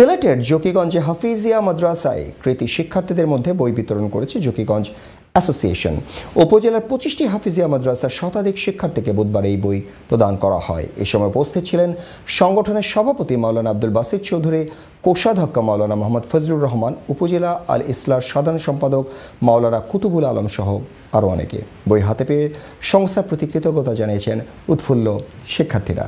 সিলেটের জকিগঞ্জে হাফিজিয়া মাদ্রাসায় কৃতি শিক্ষার্থীদের মধ্যে বই বিতরণ করেছে জকিগঞ্জ অ্যাসোসিয়েশন। উপজেলার পঁচিশটি হাফিজিয়া মাদ্রাসার শতাধিক শিক্ষার্থীকে বুধবার এই বই প্রদান করা হয়। এ সময় উপস্থিত ছিলেন সংগঠনের সভাপতি মাওলানা আব্দুল বাসির চৌধুরী, কোষাধ্যক্ষ মাওলানা মোহাম্মদ ফজলুর রহমান, উপজেলা আল ইসলার সাধারণ সম্পাদক মাওলানা কুতুবুল আলম সহ আরও অনেকে। বই হাতে পেয়ে সংস্থার প্রতি কৃতজ্ঞতা জানিয়েছেন উৎফুল্ল শিক্ষার্থীরা।